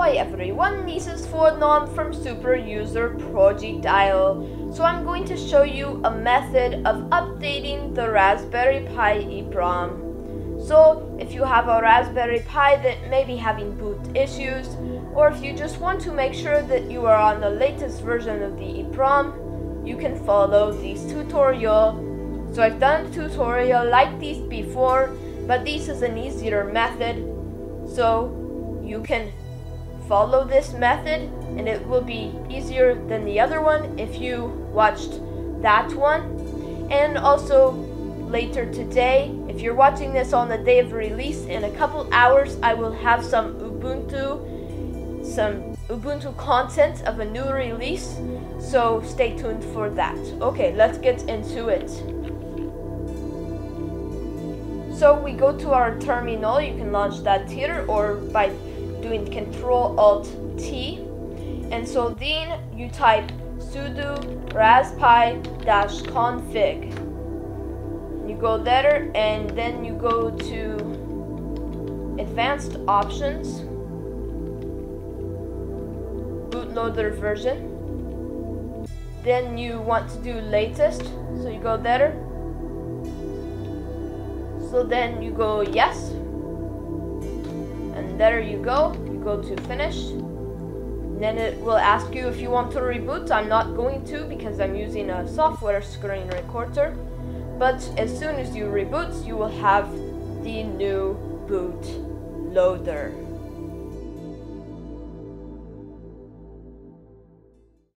Hi everyone, this is Fortnon from Super User Projectile. So I'm going to show you a method of updating the Raspberry Pi EEPROM. So if you have a Raspberry Pi that may be having boot issues, or if you just want to make sure that you are on the latest version of the EEPROM, you can follow this tutorial. So I've done a tutorial like this before, but this is an easier method. So you can follow this method and it will be easier than the other one if you watched that one. And also later today, if you're watching this on the day of release, in a couple hours I will have some Ubuntu, some Ubuntu content of a new release. So stay tuned for that. Okay, let's get into it. So we go to our terminal, you can launch that here or by doing Control Alt T. And so then you type sudo raspi-config. You go there and then you go to advanced options, bootloader version. Then you want to do latest, so you go there. So then you go yes, there you go. You go to finish. then it will ask you if you want to reboot. I'm not going to because I'm using a software screen recorder. But as soon as you reboot, you will have the new boot loader.